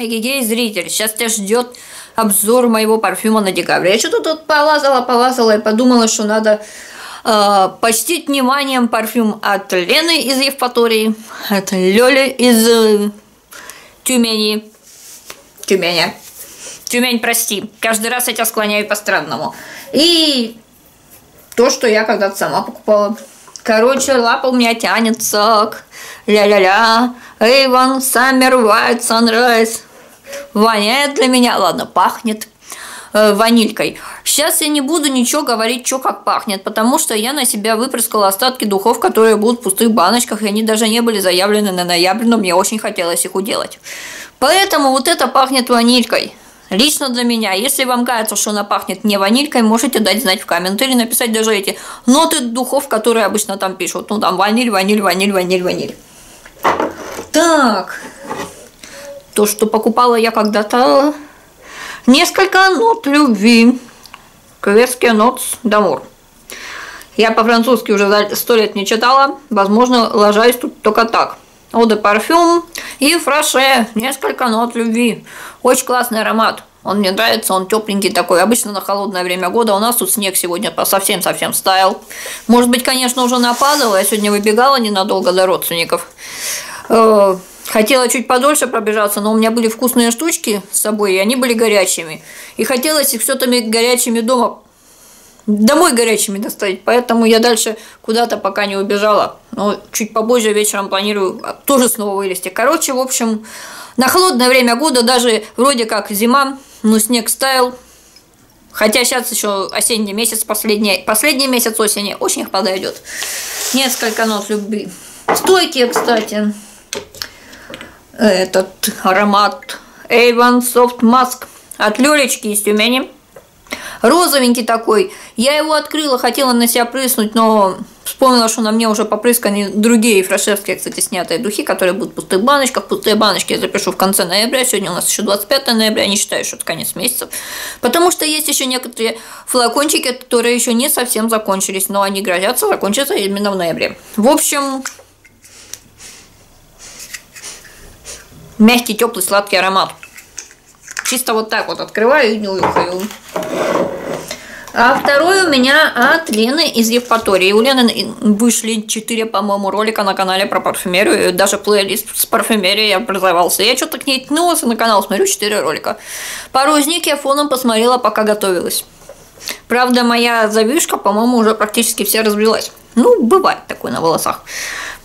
Эгегей, зритель, сейчас тебя ждет обзор моего парфюма на декабрь. Я что-то тут полазала, полазала и подумала, что надо э, почтить вниманием парфюм от Лены из Евпатории, от Лёли из э, Тюмени. Тюмени. Тюмень, прости. Каждый раз я тебя склоняю по-странному. И то, что я когда-то сама покупала. Короче, лапа у меня тянется к ля-ля-ля. Avon Summer White Sunrise. Воняет для меня, ладно, пахнет э, ванилькой. Сейчас я не буду ничего говорить, что как пахнет, потому что я на себя выпрыскала остатки духов, которые будут в пустых баночках, и они даже не были заявлены на ноябрь, но мне очень хотелось их уделать. Поэтому вот это пахнет ванилькой. Лично для меня, если вам кажется, что она пахнет не ванилькой, можете дать знать в комменты или написать даже эти ноты духов, которые обычно там пишут. Ну, там ваниль, ваниль, ваниль, ваниль, ваниль. Так, то, что покупала я когда-то, несколько нот любви. Кверские нот Дамур. Я по-французски уже сто лет не читала, возможно, ложаюсь тут только так. Оде парфюм и фраше, несколько нот любви. Очень классный аромат. Он мне нравится, он тепленький такой. Обычно на холодное время года. У нас тут снег сегодня совсем-совсем стаял. Может быть, конечно, уже нападало. Я сегодня выбегала ненадолго до родственников. Хотела чуть подольше пробежаться, но у меня были вкусные штучки с собой, и они были горячими. И хотелось их все-таки горячими дома домой горячими доставить, поэтому я дальше куда-то пока не убежала. Но чуть побольше вечером планирую тоже снова вылезти. Короче, в общем, на холодное время года даже вроде как зима, но снег стаял. Хотя сейчас еще осенний месяц, последний, последний месяц осени, очень подойдет. Несколько нот любви. Стойкие, кстати. Этот аромат Avon Soft Mask от Лёлечки из Тюмени розовенький такой. Я его открыла, хотела на себя прыснуть, но вспомнила, что на мне уже попрысканы другие фрашевские, кстати, снятые духи, которые будут в пустых баночках. Пустые баночки я запишу в конце ноября. Сегодня у нас еще 25 ноября, не считаю, что это конец месяца. Потому что есть еще некоторые флакончики, которые еще не совсем закончились, но они грозятся закончиться именно в ноябре. В общем, мягкий, теплый, сладкий аромат. Чисто вот так вот открываю и нюхаю. А второй у меня от Лены из Евпатории. У Лены вышли 4, по-моему, ролика на канале про парфюмерию. Даже плейлист с парфюмерией образовался. Я что-то к ней ткнулась, и на канал смотрю 4 ролика. Пару из них я фоном посмотрела, пока готовилась. Правда, моя завишка, по-моему, уже практически вся разбилась. Ну, бывает такое на волосах.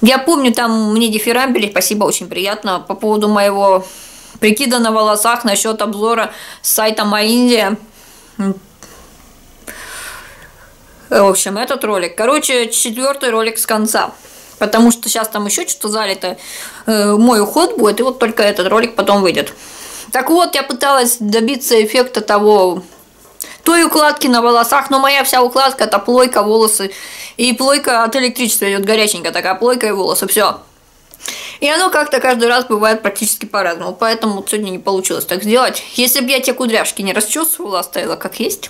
Я помню, там мне дифирамбили, спасибо, очень приятно, по поводу моего прикида на волосах насчет обзора с сайта Маиндия. В общем, этот ролик. Короче, четвертый ролик с конца. Потому что сейчас там еще что-то залито. Э, мой уход будет, и вот только этот ролик потом выйдет. Так вот, я пыталась добиться эффекта того, той укладки на волосах, но моя вся укладка это плойка, волосы. И плойка от электричества идет горяченькая такая плойка и волосы. Все. И оно как-то каждый раз бывает практически по-разному. Поэтому сегодня не получилось так сделать. Если бы я те кудряшки не расчесывала, оставила как есть,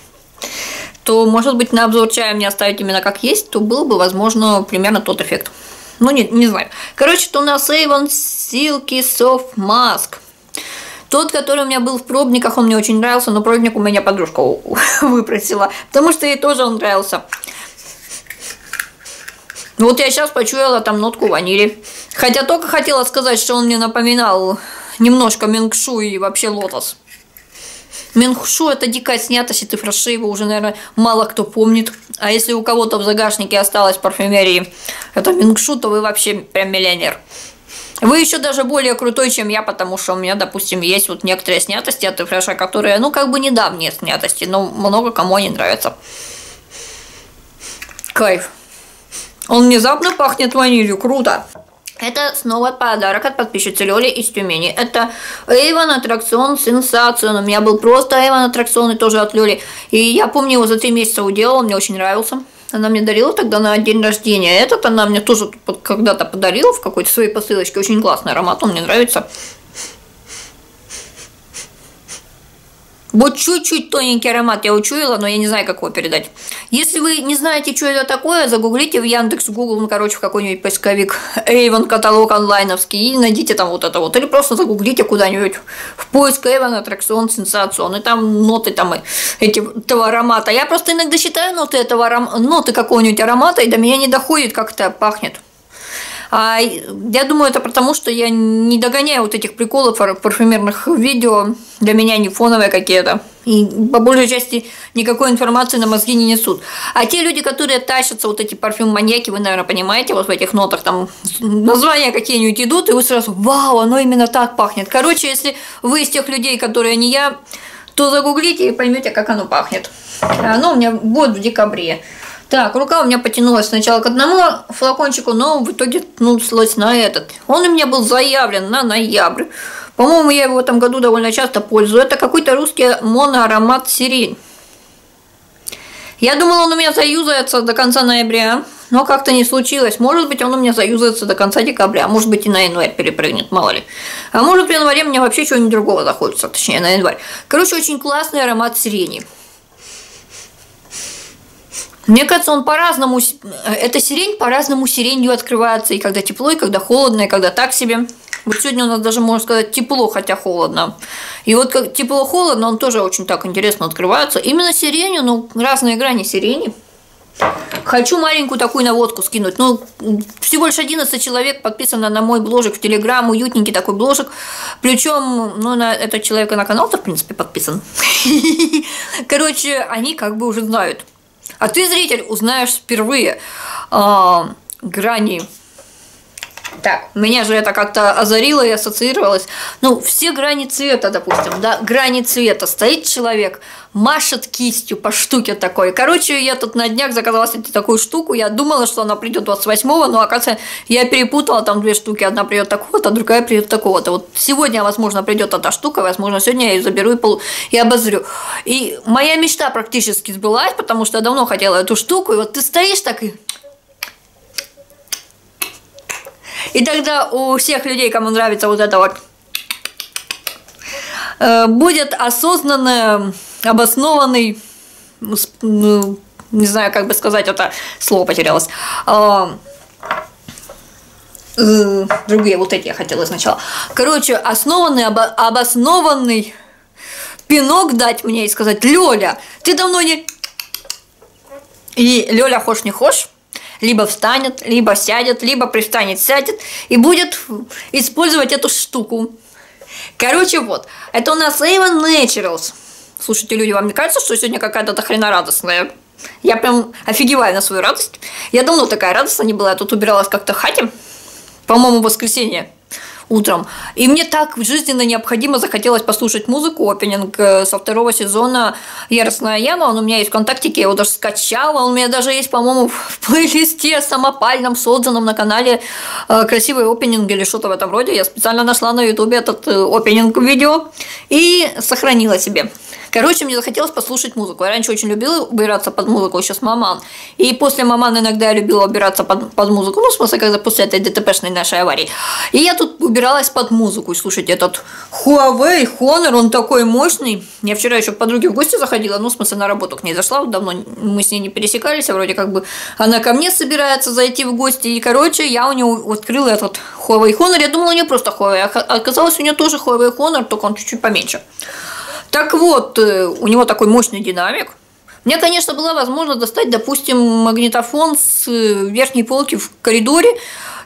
то, может быть, на обзор чая мне оставить именно как есть, то был бы, возможно, примерно тот эффект. Ну, не, не знаю. Короче, то у нас Avon Silky Soft Mask. Тот, который у меня был в пробниках, он мне очень нравился, но пробник у меня подружка выпросила, потому что ей тоже он нравился. Вот я сейчас почуяла там нотку ванили. Хотя только хотела сказать, что он мне напоминал немножко Мингшу и вообще Лотос. Мингшу это дикая снятость, и цифраши его уже, наверное, мало кто помнит. А если у кого-то в загашнике осталось парфюмерии это Мингшу, то вы вообще прям миллионер. Вы еще даже более крутой, чем я, потому что у меня, допустим, есть вот некоторые снятости от фреша, которые, ну, как бы недавние снятости, но много кому они нравятся. Кайф. Он внезапно пахнет ванилью, круто. Это снова подарок от подписчицы Лёли из Тюмени. Это Эйвон аттракцион сенсацион. У меня был просто Эйвон аттракцион и тоже от Лёли. И я помню его за три месяца уделала, мне очень нравился. Она мне дарила тогда на день рождения. Этот она мне тоже когда-то подарила в какой-то своей посылочке. Очень классный аромат, он мне нравится. Вот чуть-чуть тоненький аромат я учуяла, но я не знаю, как его передать. Если вы не знаете, что это такое, загуглите в Яндекс, Google, ну, короче, в какой-нибудь поисковик Avon каталог онлайновский и найдите там вот это вот. Или просто загуглите куда-нибудь в поиск Avon аттракцион сенсацион. И там ноты там эти, этого аромата. Я просто иногда считаю ноты этого аромата, ноты какого-нибудь аромата, и до меня не доходит, как это пахнет. А я думаю, это потому, что я не догоняю вот этих приколов парфюмерных видео. Для меня они фоновые какие-то. И по большей части никакой информации на мозги не несут. А те люди, которые тащатся, вот эти парфюм-маньяки, вы, наверное, понимаете, вот в этих нотах там названия какие-нибудь идут, и вы сразу, вау, оно именно так пахнет. Короче, если вы из тех людей, которые не я, то загуглите и поймете, как оно пахнет. Оно у меня будет в декабре. Так, рука у меня потянулась сначала к одному флакончику, но в итоге ткнулась на этот. Он у меня был заявлен на ноябрь. По-моему, я его в этом году довольно часто пользую. Это какой-то русский моноаромат сирень. Я думала, он у меня заюзается до конца ноября, но как-то не случилось. Может быть, он у меня заюзается до конца декабря, а может быть и на январь перепрыгнет, мало ли. А может в январе мне вообще чего-нибудь другого захочется, точнее на январь. Короче, очень классный аромат сирени. Мне кажется, он по-разному, эта сирень по-разному сиренью открывается, и когда тепло, и когда холодно, и когда так себе. Вот сегодня у нас даже, можно сказать, тепло, хотя холодно. И вот как тепло-холодно, он тоже очень так интересно открывается. Именно сиренью, ну, разные грани сирени. Хочу маленькую такую наводку скинуть. Ну, всего лишь 11 человек подписано на мой бложик в Телеграм, уютненький такой бложик. Причем, ну, на этого человека на канал-то, в принципе, подписан. Короче, они как бы уже знают а ты, зритель, узнаешь впервые э, грани так, меня же это как-то озарило и ассоциировалось. Ну, все грани цвета, допустим, да, грани цвета. Стоит человек, машет кистью по штуке такой. Короче, я тут на днях заказала себе такую штуку. Я думала, что она придет 28-го, но, оказывается, я перепутала там две штуки. Одна придет такого-то, другая придет такого-то. Вот сегодня, возможно, придет эта штука, возможно, сегодня я ее заберу и, пол... и обозрю. И моя мечта практически сбылась, потому что я давно хотела эту штуку. И вот ты стоишь так и И тогда у всех людей, кому нравится вот это вот, э, будет осознанный, обоснованный, ну, не знаю, как бы сказать, это слово потерялось. А, э, другие вот эти я хотела сначала. Короче, основанный, обоснованный пинок дать мне и сказать, Лёля, ты давно не... И Лёля, хошь не хошь, либо встанет, либо сядет, либо пристанет, сядет и будет использовать эту штуку. Короче, вот, это у нас Avon Naturals. Слушайте, люди, вам не кажется, что сегодня какая-то хрена радостная? Я прям офигеваю на свою радость. Я давно такая радостная не была, я тут убиралась как-то в хате. По-моему, в воскресенье утром. И мне так жизненно необходимо захотелось послушать музыку, опенинг э, со второго сезона «Яростная яма». Он у меня есть в ВКонтактике, я его даже скачала. Он у меня даже есть, по-моему, в плейлисте самопальном, созданном на канале э, «Красивый опенинг» или что-то в этом роде. Я специально нашла на ютубе этот э, опенинг видео и сохранила себе. Короче, мне захотелось послушать музыку. Я раньше очень любила убираться под музыку, сейчас маман. И после маман иногда я любила убираться под, под музыку. Ну, в смысле, когда после этой ДТПшной нашей аварии. И я тут убиралась под музыку. И слушайте, этот Huawei Honor, он такой мощный. Я вчера еще к подруге в гости заходила, ну, в смысле, на работу к ней зашла. Давно мы с ней не пересекались, а вроде как бы она ко мне собирается зайти в гости. И, короче, я у нее открыла этот Huawei Honor. Я думала, у нее просто Huawei. А оказалось, у нее тоже Huawei Honor, только он чуть-чуть поменьше. Так вот, э, у него такой мощный динамик. Мне, конечно, была возможность достать, допустим, магнитофон с э, верхней полки в коридоре.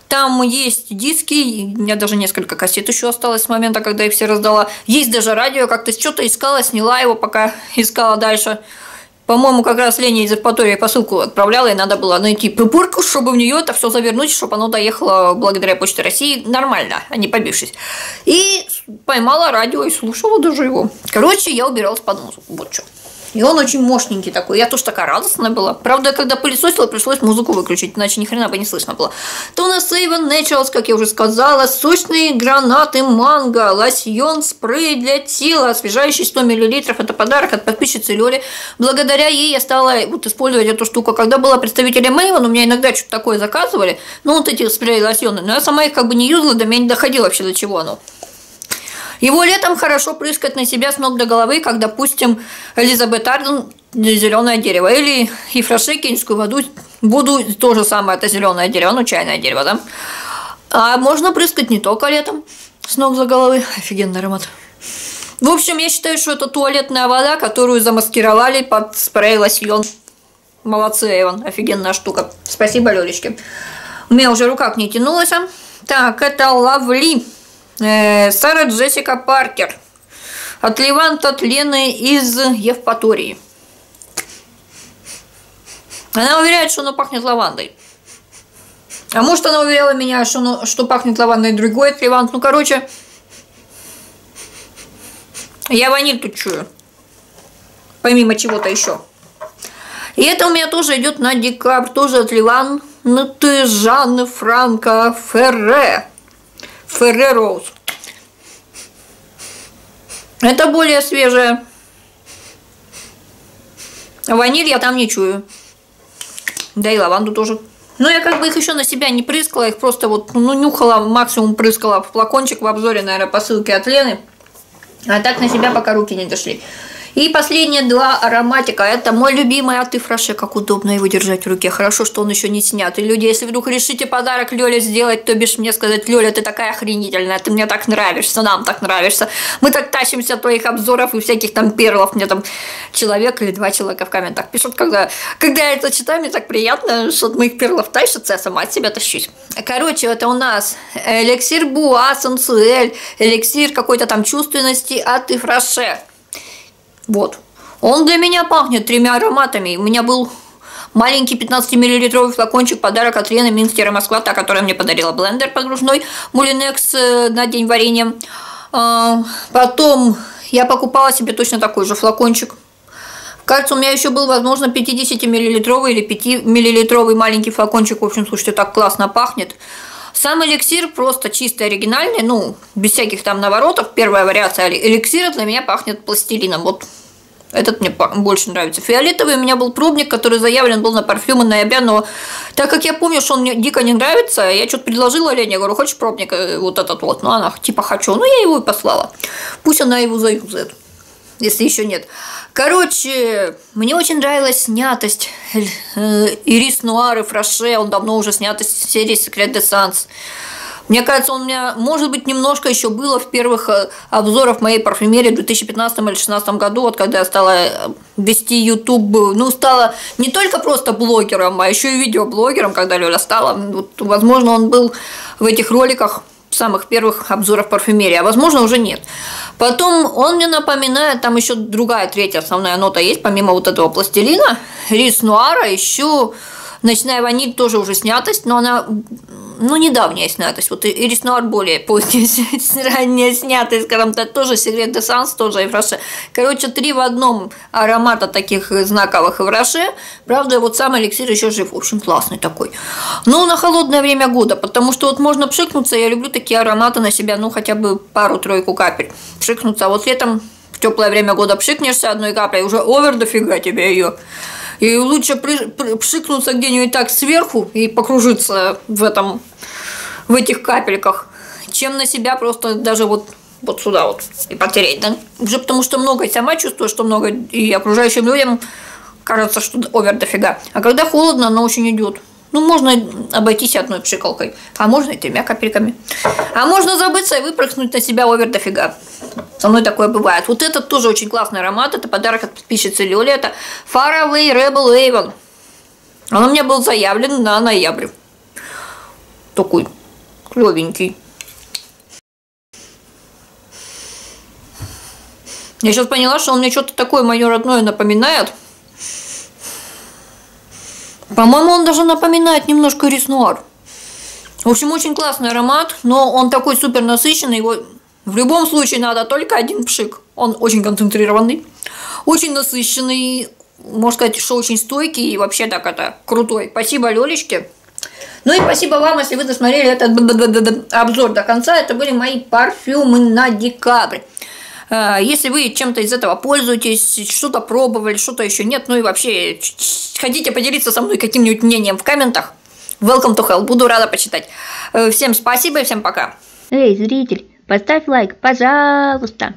Там есть диски, у меня даже несколько кассет еще осталось с момента, когда их все раздала. Есть даже радио, как-то что-то искала, сняла его, пока искала дальше. По-моему, как раз Леня из Евпатории посылку отправляла, и надо было найти припурку, чтобы в нее это все завернуть, чтобы оно доехало благодаря Почте России нормально, а не побившись. И поймала радио и слушала даже его. Короче, я убиралась под музыку. Вот что. И он очень мощненький такой. Я тоже такая радостная была. Правда, когда пылесосила, пришлось музыку выключить, иначе ни хрена бы не слышно было. То у нас Avon Naturals, как я уже сказала, сочные гранаты манго, лосьон, спрей для тела, освежающий 100 мл. Это подарок от подписчицы Лёли. Благодаря ей я стала вот использовать эту штуку. Когда была представителем Avon, у меня иногда что-то такое заказывали, ну вот эти спреи лосьоны, но я сама их как бы не юзала, до меня не доходило вообще до чего оно. Его летом хорошо прыскать на себя с ног до головы, как, допустим, Элизабет Арден зеленое дерево. Или и фраше кенийскую воду, воду то же самое, это зеленое дерево, ну чайное дерево, да. А можно прыскать не только летом с ног за головы. Офигенный аромат. В общем, я считаю, что это туалетная вода, которую замаскировали под спрей лосьон. Молодцы, Эван, офигенная штука. Спасибо, Лёлечке. У меня уже рука к ней тянулась. Так, это Лавли. Э, Сара Джессика Паркер. От Леванта от Лены из Евпатории. Она уверяет, что оно пахнет лавандой. А может, она уверяла меня, что, оно, что пахнет лавандой другой от Левант. Ну, короче, я ваниль тут чую. Помимо чего-то еще. И это у меня тоже идет на декабрь, тоже от. Ну ты Жанны Франко Ферре. Ферре Роуз. Это более свежее. Ваниль я там не чую. Да и лаванду тоже. Но я как бы их еще на себя не прыскала, их просто вот, ну, нюхала, максимум прыскала в флакончик в обзоре, наверное, посылки от Лены. А так на себя пока руки не дошли. И последние два ароматика. Это мой любимый антифраше. Как удобно его держать в руке. Хорошо, что он еще не снят. И люди, если вдруг решите подарок Лёле сделать, то бишь мне сказать, Лёля, ты такая охренительная, ты мне так нравишься, нам так нравишься. Мы так тащимся от твоих обзоров и всяких там перлов. Мне там человек или два человека в комментах пишут, когда, когда я это читаю, мне так приятно, что от моих перлов тащится, я сама от себя тащусь. Короче, это у нас эликсир Буа, Сансуэль, эликсир какой-то там чувственности от Ифраше. Вот. Он для меня пахнет тремя ароматами. У меня был маленький 15-миллилитровый флакончик подарок от Лены Минстера Москва, та, которая мне подарила блендер погружной Мулинекс э, на день варенья. А, потом я покупала себе точно такой же флакончик. Кажется, у меня еще был, возможно, 50-миллилитровый или 5-миллилитровый маленький флакончик. В общем, слушайте, так классно пахнет. Сам эликсир просто чисто оригинальный, ну, без всяких там наворотов. Первая вариация эликсира для меня пахнет пластилином. Вот этот мне больше нравится. Фиолетовый у меня был пробник, который заявлен был на парфюмы ноября, но так как я помню, что он мне дико не нравится, я что-то предложила Лене, говорю, хочешь пробник э, вот этот вот? Ну, она типа хочу, ну, я его и послала. Пусть она его заюзает, если еще нет. Короче, мне очень нравилась снятость э, Ирис Нуар и Фраше, он давно уже снят из серии Секрет де Санс. Мне кажется, он у меня, может быть, немножко еще было в первых э, обзорах моей парфюмерии в 2015 или 2016 году, вот когда я стала э, вести YouTube, ну, стала не только просто блогером, а еще и видеоблогером, когда Лёля стала. Вот, возможно, он был в этих роликах самых первых обзоров парфюмерии, а возможно уже нет. Потом он мне напоминает, там еще другая, третья основная нота есть, помимо вот этого пластилина, рис нуара, еще ночная ваниль тоже уже снятость, но она ну, недавняя снятость. Вот Ирис Нуар более поздняя, ранняя снятость, скажем так, тоже Секрет де Санс, тоже Эвраше. Короче, три в одном аромата таких знаковых Эвраше. Правда, вот сам эликсир еще жив. В общем, классный такой. Но на холодное время года, потому что вот можно пшикнуться, я люблю такие ароматы на себя, ну, хотя бы пару-тройку капель. Пшикнуться. А вот летом в теплое время года пшикнешься одной каплей, уже овер дофига тебе ее. И лучше пшикнуться где-нибудь так сверху и покружиться в этом, в этих капельках, чем на себя просто даже вот вот сюда вот и потереть, да? Уже потому что много, и сама чувствую, что много, и окружающим людям кажется, что овер дофига. А когда холодно, оно очень идет. Ну, можно обойтись одной пшикалкой, а можно и тремя капельками. А можно забыться и выпрыгнуть на себя овер дофига. Со мной такое бывает. Вот этот тоже очень классный аромат. Это подарок от подписчицы Лёли. Это Faraway Rebel Avon. Он у меня был заявлен на ноябрь. Такой клевенький. Я сейчас поняла, что он мне что-то такое мое родное напоминает. По-моему, он даже напоминает немножко риснуар. В общем, очень классный аромат, но он такой супер насыщенный, его в любом случае надо только один пшик. Он очень концентрированный, очень насыщенный, можно сказать, что очень стойкий и вообще так это крутой. Спасибо Лёлечке. Ну и спасибо вам, если вы досмотрели этот обзор до конца. Это были мои парфюмы на декабрь. А, если вы чем-то из этого пользуетесь, что-то пробовали, что-то еще нет, ну и вообще хотите поделиться со мной каким-нибудь мнением в комментах, welcome to hell, буду рада почитать. Э, всем спасибо и всем пока. Эй, зритель, Поставь лайк, пожалуйста.